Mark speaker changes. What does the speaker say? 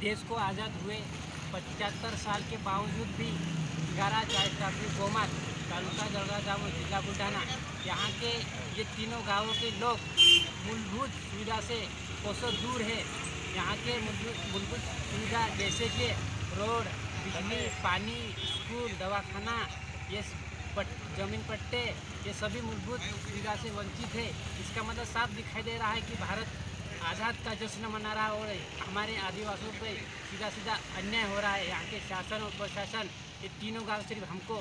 Speaker 1: देश को आज़ाद हुए पचहत्तर साल के बावजूद भी ग्यारह चाय ट्रैफ़िक गोमात तालुका जलगांव जिला बुल्ढाना यहाँ के ये तीनों गाँवों के लोग मूलभूत सुविधा से कोसों दूर है। यहाँ के मूलभूत सुविधा जैसे कि रोड बिजली पानी स्कूल दवाखाना ये पट, ज़मीन पट्टे ये सभी मूलभूत सुविधा से वंचित है। इसका मतलब साफ़ दिखाई दे रहा है कि भारत आज़ाद का जश्न मना रहा और हमारे आदिवासियों पर सीधा सीधा अन्याय हो रहा है। यहाँ के शासन और प्रशासन ये तीनों गाँव सिर्फ़ हमको